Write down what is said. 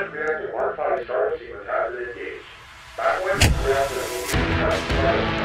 Command Command to Mark 5 Star Sequence Hazard Engage. Back when the will be